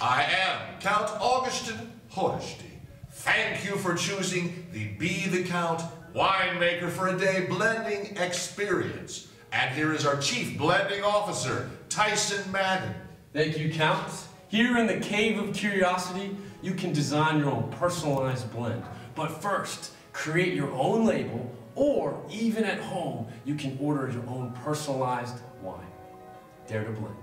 I am Count Agoston Haraszthy. Thank you for choosing the Be the Count Winemaker for a Day blending experience. And here is our Chief Blending Officer, Tyson Madden. Thank you, Count. Here in the Cave of Curiosity, you can design your own personalized blend. But first, create your own label, or even at home, you can order your own personalized wine. Dare to blend.